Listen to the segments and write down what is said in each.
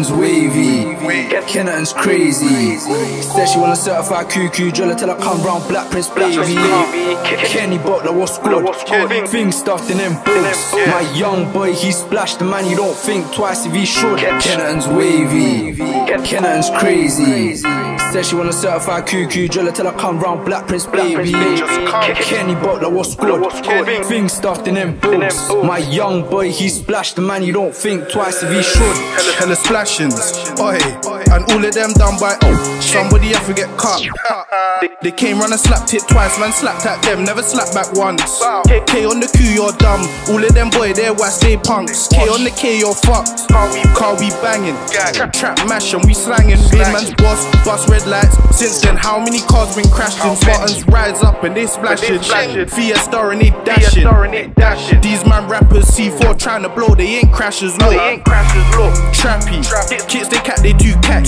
Kennington's wavy. Kennington's crazy. Said she want a certified cuckoo driller till I come round Black Prince baby. Kenny Butler was squad. Things stuffed in them books. My young boy, he splashed the man. You don't think twice if he should. Kennington's wavy. Kennington's crazy. Said she want a certified cuckoo driller till I come round Black Prince baby. Kenny Butler was squad. Things stuffed in them books. My young boy, he splashed the man. You don't think twice if he should. Hella, hella oi, and all of them done by oh, somebody have to get cut. They, they came round and slapped it twice, man slapped at them, never slapped back once. K, on the Q, you're dumb. All of them boy, they're was they punks. K on the K, you're fucked. Car we, car we banging, trap, trap mash and we slanging. Big man's boss, bust red lights. Since then, how many cars been crashed in? Spartans rise up and they splashing. Fiesta and they dashing. These man rappers C4 trying to blow, they ain't crashers, look. Trappy, kids they cat, they too cat.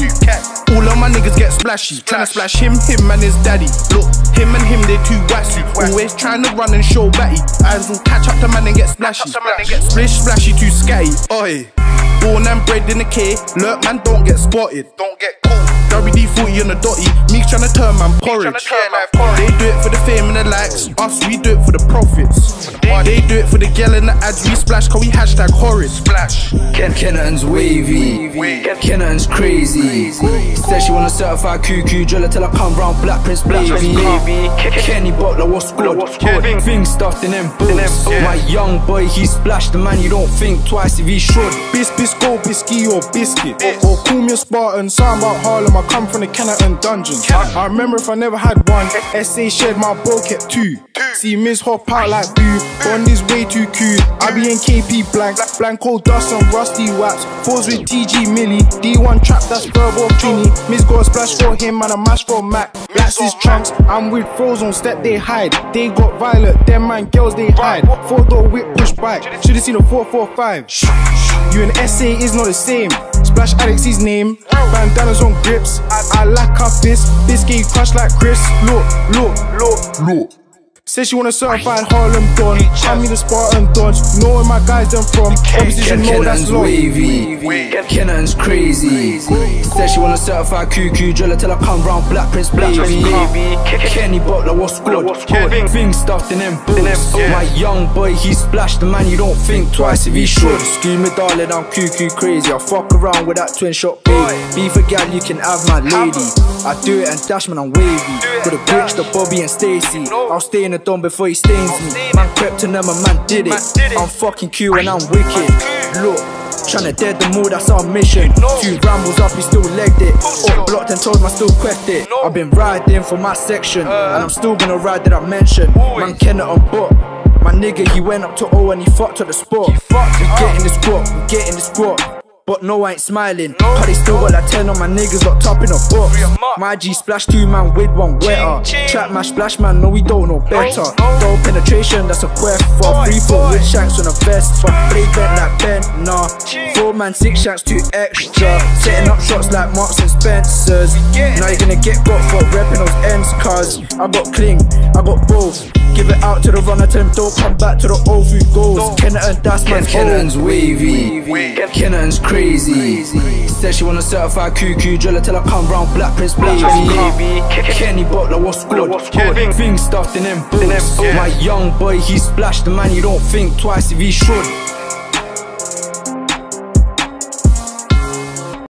All of my niggas get splashy. Tryna splash him, him and his daddy. Look, him and him they too waxy. Always trying to run and show batty. Eyes will catch up to man and get splashy. Splish splashy too scatty. Oi. Born and bred in the K. Lurk man don't get spotted. Don't get caught. WD 40 on the dotty. Me tryna turn man porridge. They do it for the fame and the likes. Us, we do it for the profits. They do it for the gal and the ads. We splash, cause we hashtag horrid. Splash. Ken Kennington's wavy. Kennington's crazy. Said she wanna certified cuckoo driller till I come round Black Prince baby. Kenny Butler was squad. Things stuffed in them books. My young boy, he splashed the man. You don't think twice if he should. Bis, bisco, bisky or biscuit. Or call me a Spartan, sound about Harlem. I come from the Kennington dungeon. I remember if I never had one, SA shared my bro kept two. See Miss hop out like boo, on this way too cool. I be in KP blank, Blanco dust and rusty waps. Fours with TG Millie, D1 trap that's verbal Trini. Miss got a splash for him and a mash for Mac. That's his trunks, I'm with frozen step they hide. They got violet, them man girls they hide. Four door whip push bike, should've seen a 445. You and SA is not the same. Splash Alex his name, bandanas on grips. I like her fist, this game crush like Chris. Look, look, look, look. Says she want a certified Harlem Don. Hand me the Spartan Dodge. Know where my guys them from. Obviously, you know that's low. wavy. Kennington's crazy. Said she want a certified cuckoo driller till I come round Black Prince baby. Kenny Butler was squad. Things stuffed in them books. My young boy, he splashed the man. You don't think twice if he should. Excuse me, darling, I'm cuckoo crazy. I fuck around with that twin shot baby. Beef a gal, you can have my lady. I do it and dash, man, I'm wavy. With the Grinch, the Bobby and Stacy. I'll stay in the dome before he stains me. Man crept in them, a man did it. I'm fucking Q and I'm wicked. Look. Tryna dead the mood, that's our mission. Two rambles up, he still legged it. Up blocked and told my still queft it. I've been riding for my section, and I'm still gonna ride that I mentioned. Man, Kenneth on book. My nigga, he went up to O and he fucked at the spot. We get in the squat, we get in the squat. But no, I ain't smiling. Cause they still got that 10 on my niggas locked up in a box. My G splash two man with one wetter. Trap my splash man, no, we don't know better. Double penetration, that's a quest for three foot with shanks on a vest. But they bent like bent, nah. Four man, six shanks, two extra. Setting up shots like Marks and Spencers. Now you're gonna get got for repping those ends, cuz I got cling, I got both. Give it out to the runner, tell him don't come back to the old food goals. Kennington, that's man's Kennington's wavy. Kennington's crazy. Said she wanna certified cuckoo driller till I come round Black Prince baby. Kenny Butler was squad. Things stuffed in them books. My young boy, he splashed the man. You don't think twice if he should.